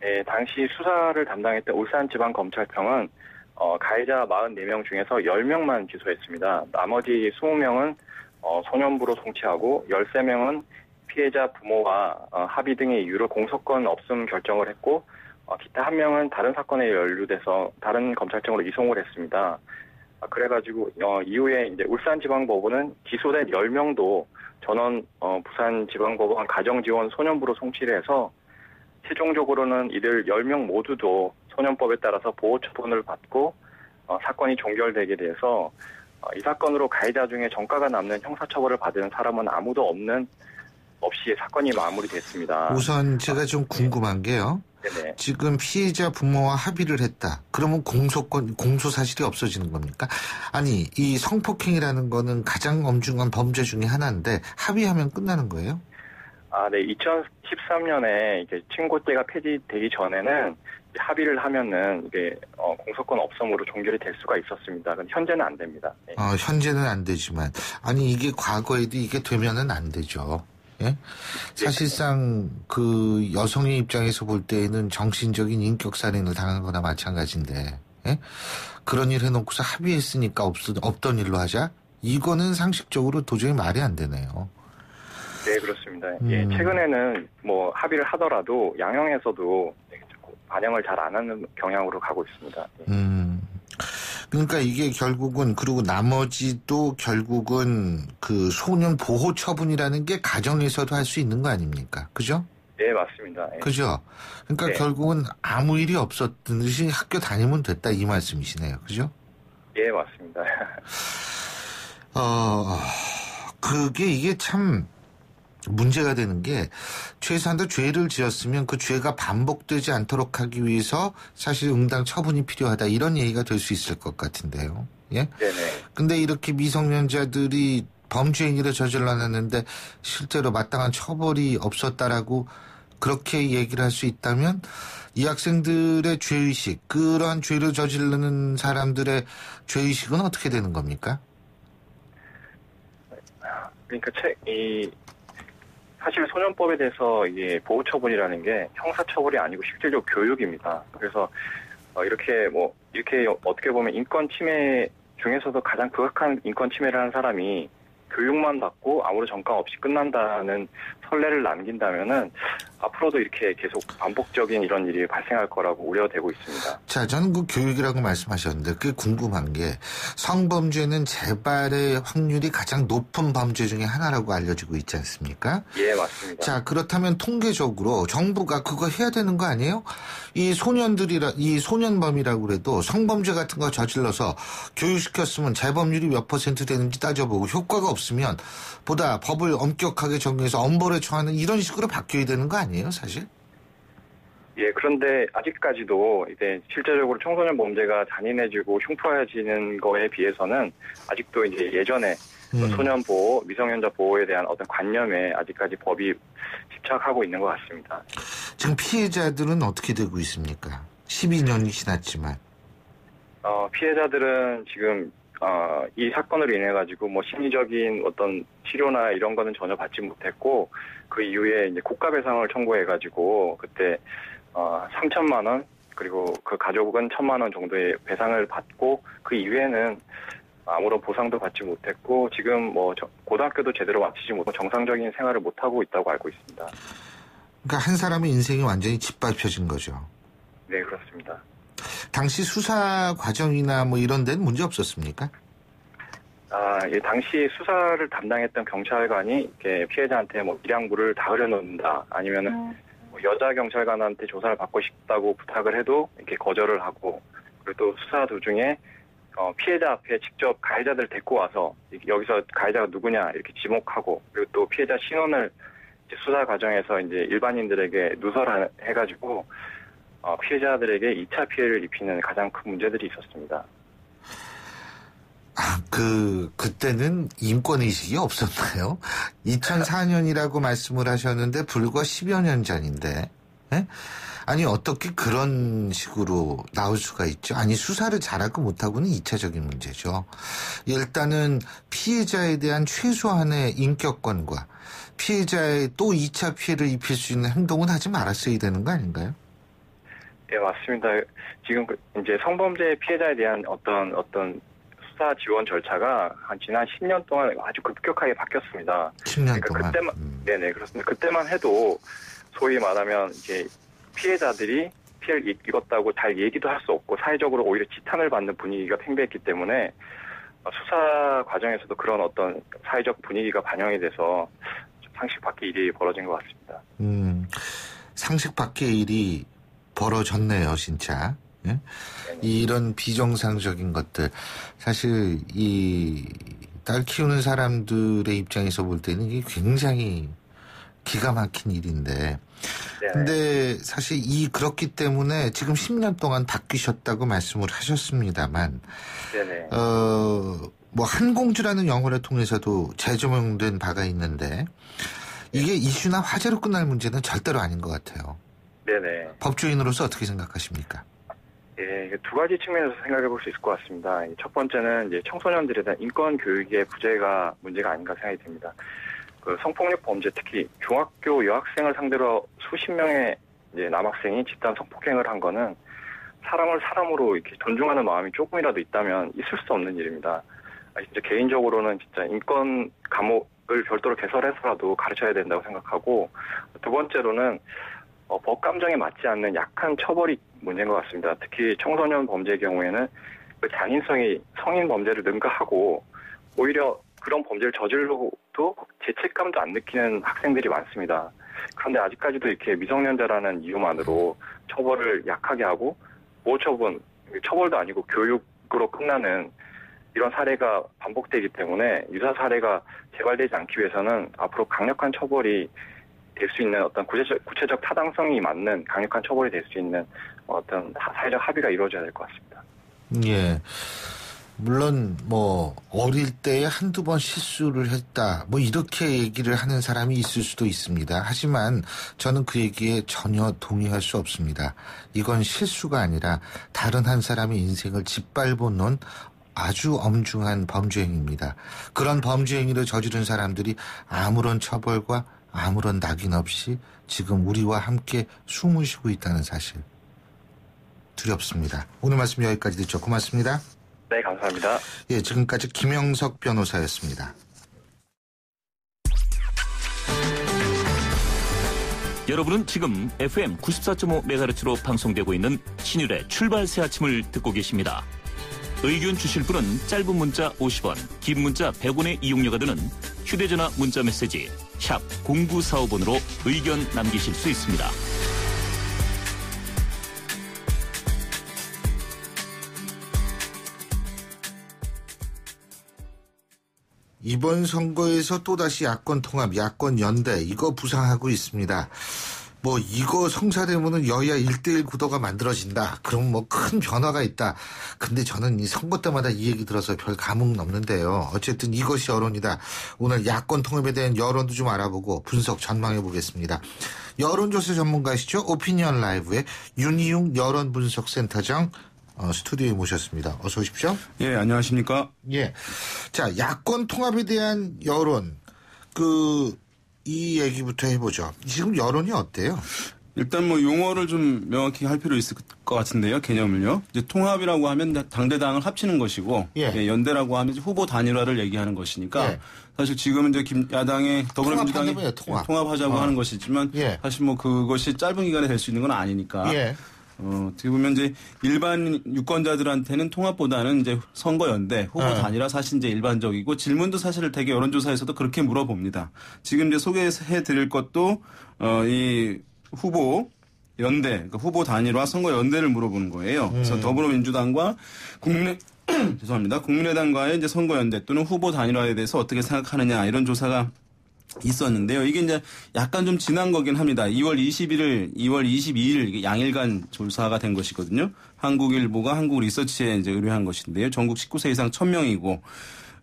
네, 당시 수사를 담당했던 울산지방검찰청은 어, 가해자 44명 중에서 10명만 기소했습니다. 나머지 20명은 어, 소년부로 송치하고 13명은 피해자 부모와 어, 합의 등의 이유로 공소권 없음 결정을 했고 어, 기타 한 명은 다른 사건에 연루돼서 다른 검찰청으로 이송을 했습니다. 아, 그래가지고 어, 이후에 이제 울산지방법원은 기소된 10명도 전원 어, 부산지방법원 가정지원 소년부로 송치를 해서 최종적으로는 이들 10명 모두도 소년법에 따라서 보호 처분을 받고 어, 사건이 종결되게 돼서 어, 이 사건으로 가해자 중에 정가가 남는 형사처벌을 받은 사람은 아무도 없는 없이 사건이 마무리됐습니다. 우선 제가 좀 궁금한 게요. 네네. 지금 피해자 부모와 합의를 했다. 그러면 공소권 공소 사실이 없어지는 겁니까? 아니 이 성폭행이라는 거는 가장 엄중한 범죄 중에 하나인데 합의하면 끝나는 거예요? 아, 네. 2013년에 이제 친고죄가 폐지되기 전에는 합의를 하면은 이게 어, 공소권 없음으로 종결이 될 수가 있었습니다. 근데 현재는 안 됩니다. 네. 어, 현재는 안 되지만 아니 이게 과거에도 이게 되면은 안 되죠. 예? 사실상 그 여성의 입장에서 볼 때에는 정신적인 인격살인을 당한 거나 마찬가지인데 예? 그런 일 해놓고서 합의했으니까 없, 없던 일로 하자? 이거는 상식적으로 도저히 말이 안 되네요. 네, 그렇습니다. 예, 음. 최근에는 뭐 합의를 하더라도 양형에서도 반영을 잘 안 하는 경향으로 가고 있습니다. 예. 음. 그러니까 이게 결국은 그리고 나머지도 결국은 그 소년 보호 처분이라는 게 가정에서도 할 수 있는 거 아닙니까? 그죠? 네, 맞습니다. 예. 그죠? 그러니까 네. 결국은 아무 일이 없었던 듯이 학교 다니면 됐다 이 말씀이시네요. 그죠? 예, 맞습니다. 어, 그게 이게 참 문제가 되는 게 최소한도 죄를 지었으면 그 죄가 반복되지 않도록 하기 위해서 사실 응당 처분이 필요하다 이런 얘기가 될 수 있을 것 같은데요. 예? 네네. 근데 이렇게 미성년자들이 범죄 행위를 저질러놨는데 실제로 마땅한 처벌이 없었다라고 그렇게 얘기를 할 수 있다면 이 학생들의 죄의식, 그러한 죄를 저지르는 사람들의 죄의식은 어떻게 되는 겁니까? 그러니까 책, 이, 사실 소년법에 대해서 이게 보호 처분이라는 게 형사 처벌이 아니고 실질적 교육입니다. 그래서 어, 이렇게 뭐 이렇게 어떻게 보면 인권 침해 중에서도 가장 극악한 인권 침해를 한 사람이 교육만 받고 아무런 전과 없이 끝난다는 선례를 남긴다면은 앞으로도 이렇게 계속 반복적인 이런 일이 발생할 거라고 우려되고 있습니다. 자, 저는 그 교육이라고 말씀하셨는데 그게 궁금한 게 성범죄는 재발의 확률이 가장 높은 범죄 중에 하나라고 알려지고 있지 않습니까? 예, 맞습니다. 자, 그렇다면 통계적으로 정부가 그거 해야 되는 거 아니에요? 이 소년들이라, 이 소년범이라고 그래도 성범죄 같은 거 저질러서 교육시켰으면 재범률이 몇 퍼센트 되는지 따져보고 효과가 없 으면 보다 법을 엄격하게 적용해서 엄벌에 처하는 이런 식으로 바뀌어야 되는 거 아니에요, 사실? 예, 그런데 아직까지도 이제 실제적으로 청소년 범죄가 잔인해지고 흉포해지는 거에 비해서는 아직도 이제 예전에 그 소년 보호, 미성년자 보호에 대한 어떤 관념에 아직까지 법이 집착하고 있는 것 같습니다. 지금 피해자들은 어떻게 되고 있습니까? 12년이 지났지만. 어, 피해자들은 지금 어, 이 사건으로 인해 가지고 뭐 심리적인 어떤 치료나 이런 거는 전혀 받지 못했고 그 이후에 이제 국가 배상을 청구해 가지고 그때 어, 3천만 원 그리고 그 가족은 천만 원 정도의 배상을 받고 그 이후에는 아무런 보상도 받지 못했고 지금 뭐 저- 고등학교도 제대로 마치지 못하고 정상적인 생활을 못 하고 있다고 알고 있습니다. 그러니까 한 사람의 인생이 완전히 짓밟혀진 거죠. 네 그렇습니다. 당시 수사 과정이나 뭐 이런 데는 문제 없었습니까? 아, 예, 당시 수사를 담당했던 경찰관이 이렇게 피해자한테 뭐 일양부를 다 흐려놓는다 아니면은 뭐 여자 경찰관한테 조사를 받고 싶다고 부탁을 해도 이렇게 거절을 하고 그리고 또 수사 도중에 어, 피해자 앞에 직접 가해자들 데리고 와서 여기서 가해자가 누구냐 이렇게 지목하고 그리고 또 피해자 신원을 이제 수사 과정에서 이제 일반인들에게 누설해가지고 어, 피해자들에게 2차 피해를 입히는 가장 큰 문제들이 있었습니다. 그 그때는 인권 의식이 없었나요? 2004년이라고 말씀을 하셨는데 불과 10여 년 전인데. 예? 아니 어떻게 그런 식으로 나올 수가 있죠? 아니 수사를 잘하고 못하고는 2차적인 문제죠. 일단은 피해자에 대한 최소한의 인격권과 피해자의 또 2차 피해를 입힐 수 있는 행동은 하지 말았어야 되는 거 아닌가요? 예, 맞습니다. 지금 그 이제 성범죄 피해자에 대한 어떤 어떤 수사 지원 절차가 한 지난 10년 동안 아주 급격하게 바뀌었습니다. 10년 그러니까 동안. 그때만 네네 그렇습니다. 그때만 해도 소위 말하면 이제 피해자들이 피해를 입- 입었다고 잘 얘기도 할 수 없고 사회적으로 오히려 지탄을 받는 분위기가 팽배했기 때문에 어, 수사 과정에서도 그런 어떤 사회적 분위기가 반영이 돼서 좀 상식 밖의 일이 벌어진 것 같습니다. 음, 상식 밖의 일이 벌어졌네요, 진짜. 예? 이런 비정상적인 것들. 사실, 이, 딸 키우는 사람들의 입장에서 볼 때는 이게 굉장히 기가 막힌 일인데. 근데 사실 이, 그렇기 때문에 지금 10년 동안 바뀌셨다고 말씀을 하셨습니다만, 네네. 어, 뭐, 한공주라는 영화를 통해서도 재조명된 바가 있는데, 이게 이슈나 화제로 끝날 문제는 절대로 아닌 것 같아요. 네네. 법조인으로서 어떻게 생각하십니까? 예, 두 가지 측면에서 생각해 볼 수 있을 것 같습니다. 이첫 번째는 이제 청소년들에 대한 인권 교육의 부재가 문제가 아닌가 생각이 듭니다. 그 성폭력 범죄 특히 중학교 여학생을 상대로 수십 명의 이제 남학생이 집단 성폭행을 한 거는 사람을 사람으로 이렇게 존중하는 마음이 조금이라도 있다면 있을 수 없는 일입니다. 아, 진짜 개인적으로는 진짜 인권 감옥을 별도로 개설해서라도 가르쳐야 된다고 생각하고 두 번째로는 어, 법 감정에 맞지 않는 약한 처벌이 문제인 것 같습니다. 특히 청소년 범죄의 경우에는 그 잔인성이 성인 범죄를 능가하고 오히려 그런 범죄를 저질러도 죄책감도 안 느끼는 학생들이 많습니다. 그런데 아직까지도 이렇게 미성년자라는 이유만으로 처벌을 약하게 하고 보호처분, 처벌도 아니고 교육으로 끝나는 이런 사례가 반복되기 때문에 유사 사례가 재발되지 않기 위해서는 앞으로 강력한 처벌이 될 수 있는 어떤 구체적, 구체적 타당성이 맞는 강력한 처벌이 될 수 있는 어떤 사- 사회적 합의가 이루어져야 될 것 같습니다. 예. 물론 뭐 어릴 때에 한두 번 실수를 했다. 뭐 이렇게 얘기를 하는 사람이 있을 수도 있습니다. 하지만 저는 그 얘기에 전혀 동의할 수 없습니다. 이건 실수가 아니라 다른 한 사람의 인생을 짓밟아 놓은 아주 엄중한 범죄 행위입니다. 그런 범죄 행위를 저지른 사람들이 아무런 처벌과 아무런 낙인 없이 지금 우리와 함께 숨을 쉬고 있다는 사실 두렵습니다. 오늘 말씀 여기까지 듣죠. 고맙습니다. 네, 감사합니다. 예, 지금까지 김영석 변호사였습니다. 여러분은 지금 FM 94.5 메가르츠로 방송되고 있는 신율의 출발 새 아침을 듣고 계십니다. 의견 주실 분은 짧은 문자 50원, 긴 문자 100원의 이용료가 드는 휴대전화 문자 메시지 샵 0945번으로 의견 남기실 수 있습니다. 이번 선거에서 또다시 야권 통합, 야권 연대 이거 부상하고 있습니다. 뭐 이거 성사되면은 여야 1대1 구도가 만들어진다. 그럼 뭐 큰 변화가 있다. 근데 저는 이 선거 때마다 이 얘기 들어서 별 감흥 없는데요. 어쨌든 이것이 여론이다. 오늘 야권 통합에 대한 여론도 좀 알아보고 분석 전망해 보겠습니다. 여론조사 전문가시죠? 오피니언 라이브의 윤희용 여론 분석 센터장 어, 스튜디오에 모셨습니다. 어서 오십시오. 예, 안녕하십니까? 예. 자, 야권 통합에 대한 여론. 그, 이 얘기부터 해보죠. 지금 여론이 어때요? 일단 뭐 용어를 좀 명확히 할 필요 있을 것 같은데요, 개념을요. 이제 통합이라고 하면 당대당을 합치는 것이고, 예. 예, 연대라고 하면 후보 단일화를 얘기하는 것이니까, 예. 사실 지금은 이제 김, 야당의 더불어민주당이 통합. 하자고 어. 하는 것이지만, 예. 사실 뭐 그것이 짧은 기간에 될 수 있는 건 아니니까, 예. 어, 어떻게 보면 이제 일반 유권자들한테는 통합보다는 이제 선거연대, 후보 어. 단일화 사실 이제 일반적이고 질문도 사실 되게 여론조사에서도 그렇게 물어봅니다. 지금 이제 소개해 드릴 것도, 어, 이 후보 연대, 그러니까 후보 단일화 선거 연대를 물어보는 거예요. 그래서 음. 더불어민주당과 국민의, 죄송합니다. 국민의당과의 이제 선거 연대 또는 후보 단일화에 대해서 어떻게 생각하느냐 이런 조사가 있었는데요. 이게 이제 약간 좀 지난 거긴 합니다. 2월 21일, 2월 22일 이게 양일간 조사가 된 것이거든요. 한국일보가 한국 리서치에 이제 의뢰한 것인데요. 전국 19세 이상 1000명이고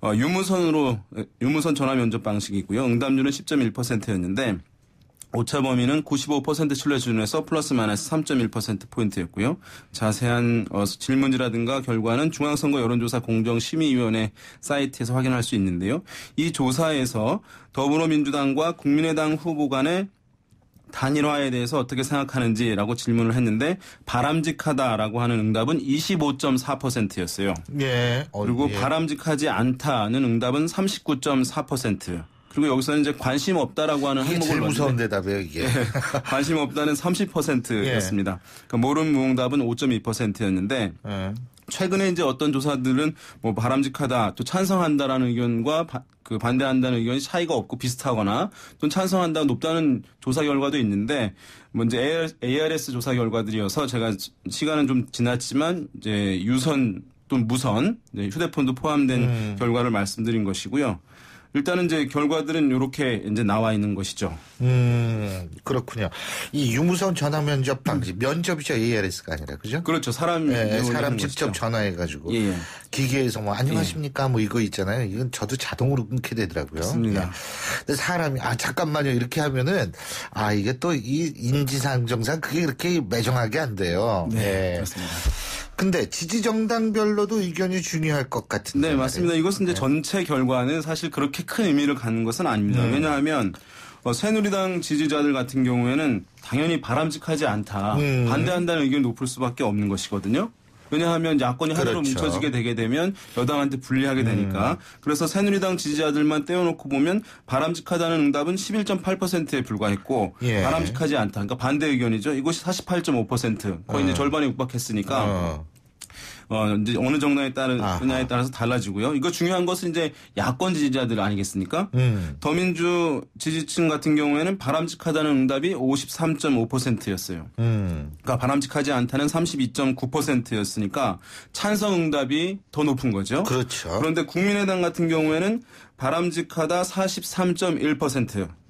어, 유무선으로 유무선 전화 면접 방식이고요. 응답률은 10.1%였는데 오차 범위는 95% 신뢰 수준에서 플러스 마이너스 3.1% 포인트였고요. 자세한 어, 질문지라든가 결과는 중앙선거 여론조사 공정심의위원회 사이트에서 확인할 수 있는데요. 이 조사에서 더불어민주당과 국민의당 후보 간의 단일화에 대해서 어떻게 생각하는지라고 질문을 했는데 바람직하다라고 하는 응답은 25.4%였어요. 예. 어, 그리고 예. 바람직하지 않다는 응답은 39.4%. 그리고 여기서는 이제 관심 없다라고 하는 항목을 제일 무서운 대답이에요, 이게. 예, 관심 없다는 30%였습니다. 그러니까 모른 무응답은 5.2%였는데 예. 최근에 이제 어떤 조사들은 뭐 바람직하다 또 찬성한다라는 의견과 바- 그 반대한다는 의견이 차이가 없고 비슷하거나 또 찬성한다 높다는 조사 결과도 있는데 뭐 이제 ARS 조사 결과들이어서 제가 시간은 좀 지났지만 이제 유선 또 무선 휴대폰도 포함된 음. 결과를 말씀드린 것이고요. 일단은 이제 결과들은 이렇게 이제 나와 있는 것이죠. 음, 그렇군요. 이 유무선 전화 면접 방식, 면접이죠, ARS가 아니라, 그죠? 그렇죠. 사람 예, 사람 직접 것이죠. 전화해 가지고. 예, 예. 기계에서 뭐, 안녕하십니까, 뭐, 이거 있잖아요. 이건 저도 자동으로 끊게 되더라고요. 맞습니다. 예. 근데 사람이, 아, 잠깐만요. 이렇게 하면은, 아, 이게 또 이 인지상정상 그게 그렇게 매정하게 안 돼요. 네, 예. 그렇습니다. 근데 지지 정당별로도 의견이 중요할 것 같은데. 네, 맞습니다. 이것은 이제 네. 전체 결과는 사실 그렇게 큰 의미를 갖는 것은 아닙니다. 음. 왜냐하면 어, 새누리당 지지자들 같은 경우에는 당연히 바람직하지 않다. 음. 반대한다는 의견이 높을 수밖에 없는 것이거든요. 왜냐하면 야권이 하나로 그렇죠. 뭉쳐지게 되게 되면 여당한테 불리하게 음. 되니까. 그래서 새누리당 지지자들만 떼어놓고 보면 바람직하다는 응답은 11.8%에 불과했고 예. 바람직하지 않다. 그러니까 반대 의견이죠. 이것이 48.5% 거의 이제 어. 절반에 육박했으니까 어. 어, 이제 어느 정도에 따른. 분야에 따라서 달라지고요. 이거 중요한 것은 이제 야권 지지자들 아니겠습니까? 음. 더민주 지지층 같은 경우에는 바람직하다는 응답이 53.5%였어요. 음. 그러니까 바람직하지 않다는 32.9%였으니까 찬성 응답이 더 높은 거죠. 그렇죠. 그런데 국민의당 같은 경우에는 바람직하다 43.1%요.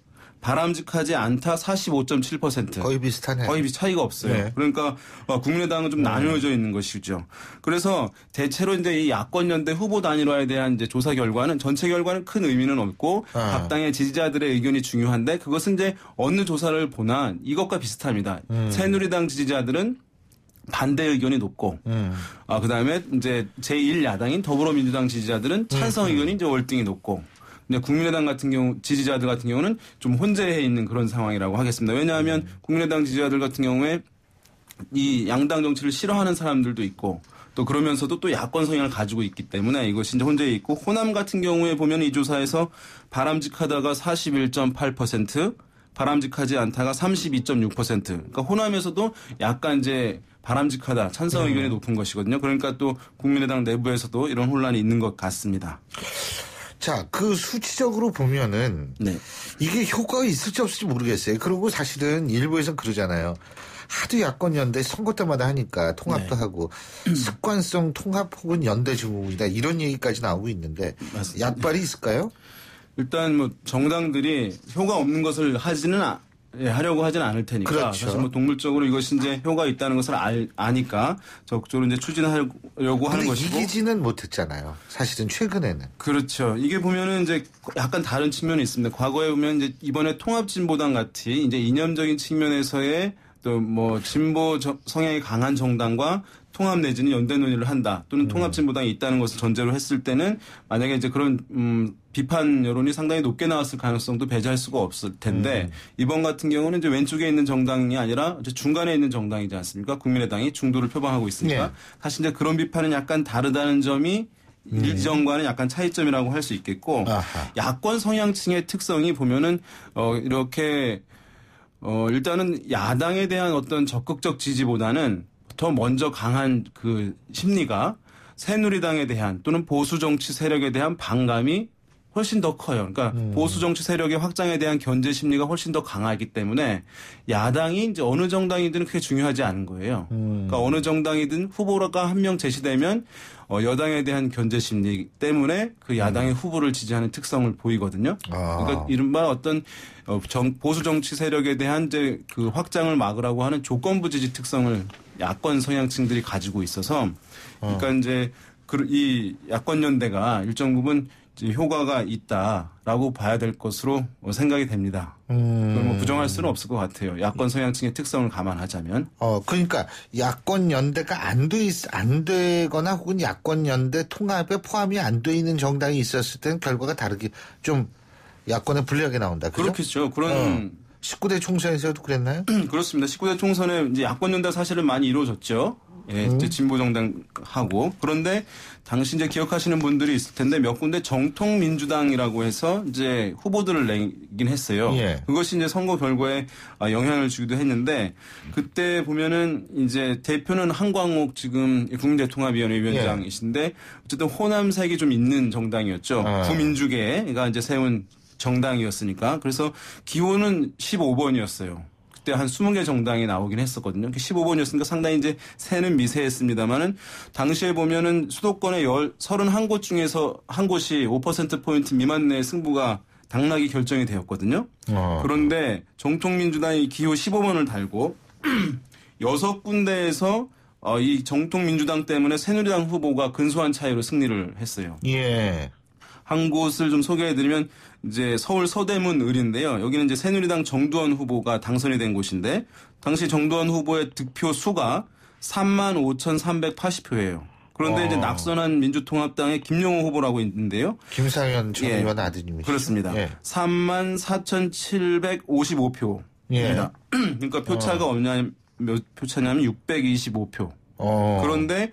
바람직하지 않다 45.7%. 거의 비슷하네요. 거의 비- 차이가 없어요. 네. 그러니까 어, 국민의당은 좀 나뉘어져 있는 것이죠. 그래서 대체로 이제 이 야권 연대 후보 단일화에 대한 이제 조사 결과는 전체 결과는 큰 의미는 없고 아. 각 당의 지지자들의 의견이 중요한데 그것은 이제 어느 조사를 보나 이것과 비슷합니다. 음. 새누리당 지지자들은 반대 의견이 높고 음. 아 그다음에 이제 제1야당인 더불어민주당 지지자들은 찬성 음. 의견이 이제 월등히 높고 근데 국민의당 같은 경우 지지자들 같은 경우는 좀 혼재해 있는 그런 상황이라고 하겠습니다. 왜냐하면 음. 국민의당 지지자들 같은 경우에 이 양당 정치를 싫어하는 사람들도 있고 또 그러면서도 또 야권 성향을 가지고 있기 때문에 이것이 이제 혼재해 있고 호남 같은 경우에 보면 이 조사에서 바람직하다가 41.8% 바람직하지 않다가 32.6%. 그러니까 호남에서도 약간 이제 바람직하다 찬성 의견이 높은 것이거든요. 그러니까 또 국민의당 내부에서도 이런 혼란이 있는 것 같습니다. 자, 그 수치적으로 보면은 네. 이게 효과가 있을지 없을지 모르겠어요. 그리고 사실은 일부에서 그러잖아요. 하도 야권 연대 선거 때마다 하니까 통합도 하고 습관성 통합 혹은 연대 증후군이다 이런 얘기까지 나오고 있는데 약발이 있을까요? 일단 뭐 정당들이 효과 없는 것을 하지는 아- 예, 하려고 하지는 않을 테니까 그렇죠. 사실 뭐 동물적으로 이것이 이제 효과 있다는 것을 알, 아니까 적극적으로 이제 추진하려고 하는 것이고 이기지는 못했잖아요. 사실은 최근에는. 그렇죠. 이게 보면은 이제 약간 다른 측면이 있습니다. 과거에 보면 이제 이번에 통합진보당 같이 이제 이념적인 측면에서의 또 뭐 진보 저- 성향이 강한 정당과 통합 내지는 연대 논의를 한다. 또는 통합 진보당이 있다는 것을 전제로 했을 때는 만약에 이제 그런 음 비판 여론이 상당히 높게 나왔을 가능성도 배제할 수가 없을 텐데 이번 같은 경우는 이제 왼쪽에 있는 정당이 아니라 이제 중간에 있는 정당이지 않습니까? 국민의당이 중도를 표방하고 있으니까. 사실 이제 그런 비판은 약간 다르다는 점이 일정과는 약간 차이점이라고 할 수 있겠고 야권 성향층의 특성이 보면은 어 이렇게 어 일단은 야당에 대한 어떤 적극적 지지보다는 더 먼저 강한 그 심리가 새누리당에 대한 또는 보수 정치 세력에 대한 반감이 훨씬 더 커요. 그러니까 보수 정치 세력의 확장에 대한 견제 심리가 훨씬 더 강하기 때문에 야당이 이제 어느 정당이든 그게 중요하지 않은 거예요. 그러니까 어느 정당이든 후보가 한 명 제시되면 어, 여당에 대한 견제 심리 때문에 그 야당의 후보를 지지하는 특성을 보이거든요. 그러니까 이른바 어떤 어, 정- 보수 정치 세력에 대한 이제 그 확장을 막으라고 하는 조건부 지지 특성을 야권 성향층들이 가지고 있어서 그러니까 이제 그- 이 야권 연대가 일정 부분 효과가 있다라고 봐야 될 것으로 어, 생각이 됩니다. 그걸 뭐 부정할 수는 없을 것 같아요. 야권 성향층의 특성을 감안하자면. 어, 그러니까 야권 연대가 안 돼, 있- 안 되거나 혹은 야권 연대 통합에 포함이 안 돼 있는 정당이 있었을 때는 결과가 다르게 좀 야권에 불리하게 나온다. 그죠? 그렇겠죠. 그런 어. 19대 총선에서도 그랬나요? 그렇습니다. 19대 총선에 이제 야권 연대 사실은 많이 이루어졌죠. 예, 음. 이제 진보 정당하고 그런데 당시 이제 기억하시는 분들이 있을 텐데 몇 군데 정통 민주당이라고 해서 이제 후보들을 내긴 했어요. 예. 그것이 이제 선거 결과에 아, 영향을 주기도 했는데 그때 보면은 이제 대표는 한광옥 지금 국민대통합위원회 위원장이신데 어쨌든 호남색이 좀 있는 정당이었죠. 아. 구민주계가 이제 세운 정당이었으니까 그래서 기호는 15번이었어요. 그때 한 20개 정당이 나오긴 했었거든요. 15번이었으니까 상당히 이제 새는 미세했습니다만은 당시에 보면은 수도권의 열, 31곳 중에서 한 곳이 5%포인트 미만 내 승부가 당락이 결정이 되었거든요. 어. 그런데 정통민주당이 기호 15번을 달고 여섯 군데에서 어, 이 정통민주당 때문에 새누리당 후보가 근소한 차이로 승리를 했어요. 예. 한 곳을 좀 소개해드리면 이제 서울 서대문 을인데요. 여기는 이제 새누리당 정두원 후보가 당선이 된 곳인데 당시 정두원 후보의 득표 수가 3만 5,380표예요. 그런데 어. 이제 낙선한 민주통합당의 김용호 후보라고 있는데요. 김상현 전 예. 의원 아드님이시죠. 그렇습니다. 예. 3만 4,755표입니다. 예. 그러니까 표차가 없냐, 몇 표차냐면 625표. 어. 그런데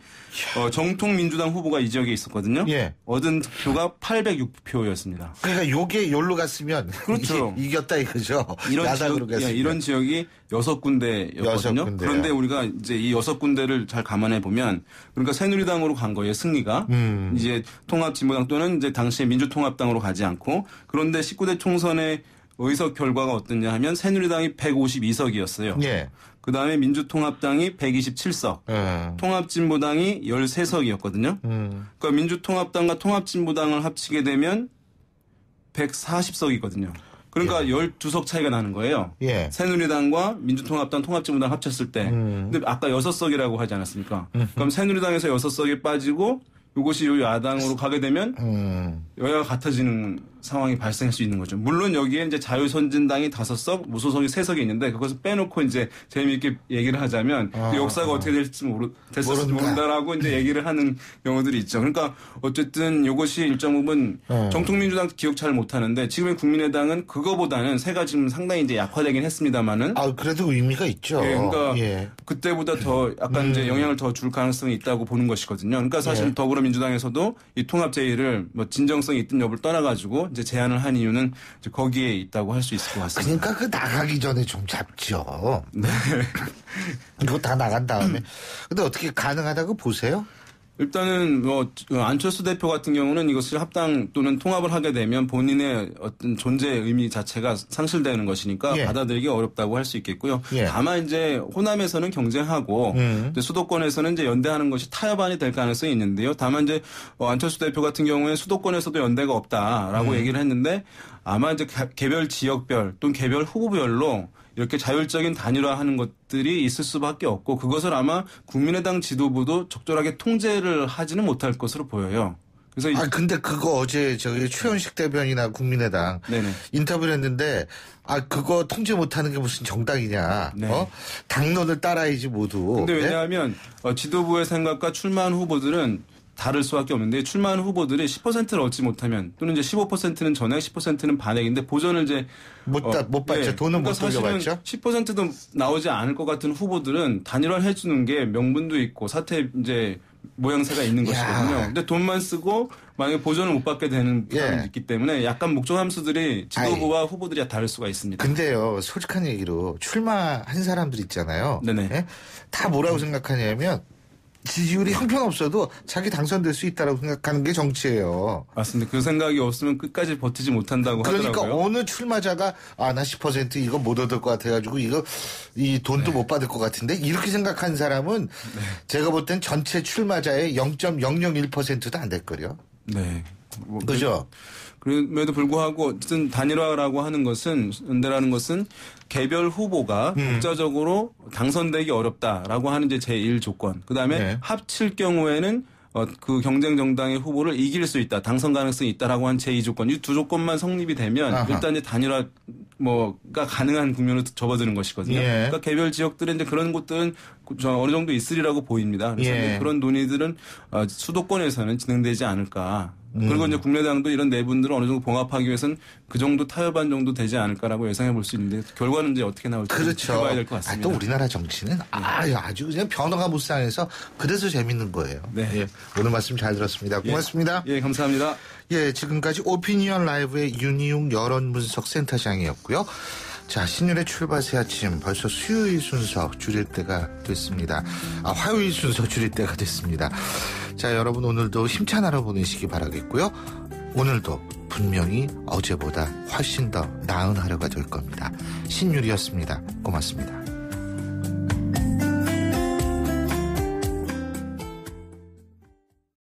어, 정통 민주당 후보가 이 지역에 있었거든요. 예. 얻은 득표가 806표였습니다. 그러니까 요게 요로 갔으면 그렇죠. 이- 이겼다 이거죠. 이런 지역. 예, 이런 지역이 여섯 군데였거든요. 그런데 우리가 이제 이 여섯 군데를 잘 감안해 보면 그러니까 새누리당으로 간 거예요. 승리가 음. 이제 통합진보당 또는 이제 당시에 민주통합당으로 가지 않고 그런데 19대 총선의 의석 결과가 어떻냐 하면 새누리당이 152석이었어요. 예. 그 다음에 민주통합당이 127석, 예. 통합진보당이 13석이었거든요. 음. 그러니까 민주통합당과 통합진보당을 합치게 되면 140석이거든요. 그러니까 12석 차이가 나는 거예요. 예. 새누리당과 민주통합당, 통합진보당 합쳤을 때. 음. 근데 아까 6석이라고 하지 않았습니까? 그럼 새누리당에서 6석이 빠지고 이것이 요 야당으로 가게 되면 음. 여야가 같아지는 상황이 발생할 수 있는 거죠. 물론 여기에 이제 자유선진당이 다섯 석, 무소속이 세 석이 있는데 그것을 빼놓고 이제 재미있게 얘기를 하자면 그 아, 역사가 아. 어떻게 될지 모르, 됐을지 모른다. 모른다 라고 이제 얘기를 하는 경우들이 있죠. 그러니까 어쨌든 이것이 일정 부분 어. 정통민주당 기억 잘 못하는데 지금의 국민의당은 그거보다는 새가 지금 상당히 이제 약화되긴 했습니다만은 아 그래도 의미가 있죠. 예, 그러니까 예. 그때보다 더 약간 이제 영향을 더 줄 가능성이 있다고 보는 것이거든요. 그러니까 사실 예. 더불어민주당에서도 이 통합 제의를 뭐 진정성이 있든 여부를 떠나가지고 이제 제안을 한 이유는 이제 거기에 있다고 할 수 있을 것 같습니다. 그러니까 그 나가기 전에 좀 잡죠. 네. 이거 다 나간 다음에. 근데 어떻게 가능하다고 보세요? 일단은 뭐 안철수 대표 같은 경우는 이것을 합당 또는 통합을 하게 되면 본인의 어떤 존재 의미 자체가 상실되는 것이니까 예. 받아들이기 어렵다고 할 수 있겠고요. 예. 다만 이제 호남에서는 경쟁하고 음. 수도권에서는 이제 연대하는 것이 타협안이 될 가능성이 있는데요. 다만 이제 어, 안철수 대표 같은 경우에 수도권에서도 연대가 없다라고 음. 얘기를 했는데 아마 이제 가- 개별 지역별 또는 개별 후보별로 이렇게 자율적인 단일화하는 것들이 있을 수밖에 없고 그것을 아마 국민의당 지도부도 적절하게 통제를 하지는 못할 것으로 보여요. 그래서 이- 아 근데 그거 어제 저기 최현식 대변이나 국민의당 네네. 인터뷰를 했는데 아 그거 통제 못하는 게 무슨 정당이냐? 네. 어? 당론을 따라야지 모두. 근데 네? 왜냐하면 어, 지도부의 생각과 출마한 후보들은 다를 수밖에 없는데 출마한 후보들이 10%를 얻지 못하면 또는 이제 15%는 전액, 10%는 반액인데 보전을 이제 못, 다- 못 받죠. 돈은 못 돌려받죠. 10%도 나오지 않을 것 같은 후보들은 단일화를 해주는 게 명분도 있고 사태 이제 모양새가 있는 것이거든요. 근데 돈만 쓰고 만약에 보전을 못 받게 되는 사람이 있기 때문에 약간 목적 함수들이 지도부와 후보들이 다를 수가 있습니다. 근데요, 솔직한 얘기로 출마한 사람들 있잖아요. 예? 다 뭐라고 생각하냐면 지지율이 형편없어도 자기 당선될 수 있다고 생각하는 게 정치예요. 맞습니다. 그 생각이 없으면 끝까지 버티지 못한다고 그러니까 하더라고요. 어느 출마자가 아 나 10% 이거 못 얻을 것 같아가지고 이거 이 돈도 네. 못 받을 것 같은데 이렇게 생각한 사람은 제가 볼 땐 전체 출마자의 0.001%도 안 될 거요. 네. 뭐 그죠? 그럼에도 불구하고 어쨌든 단일화라고 하는 것은 연대라는 것은 개별 후보가 음. 독자적으로 당선되기 어렵다라고 하는 이제 제1 조건. 그다음에 네. 합칠 경우에는 어, 그 경쟁 정당의 후보를 이길 수 있다, 당선 가능성이 있다라고 한 제2 조건. 이 두 조건만 성립이 되면 아하. 일단 이제 단일화 뭐가 가능한 국면으로 접어드는 것이거든요. 예. 그러니까 개별 지역들은 이제 그런 곳들은 저 어느 정도 있으리라고 보입니다. 그래서 예. 그런 논의들은 어, 수도권에서는 진행되지 않을까. 음. 그리고 이제 국민의당도 이런 내분들을 어느 정도 봉합하기 위해서는 그 정도 타협안 정도 되지 않을까라고 예상해 볼 수 있는데 결과는 이제 어떻게 나올지 그렇죠. 지켜봐야 될것 아, 같습니다. 또 우리나라 정치는 아, 아주 그냥 변화가 무쌍해서 그래서 재밌는 거예요. 네. 예, 오늘 말씀 잘 들었습니다. 고맙습니다. 예, 감사합니다. 예, 지금까지 오피니언 라이브의 윤희웅 여론분석 센터장이었고요. 자, 신율의 출발 새 아침 벌써 수요일 순서 줄일 때가 됐습니다. 아, 화요일 순서 줄일 때가 됐습니다. 자, 여러분 오늘도 힘찬 하루 보내시기 바라겠고요. 오늘도 분명히 어제보다 훨씬 더 나은 하루가 될 겁니다. 신율이었습니다. 고맙습니다.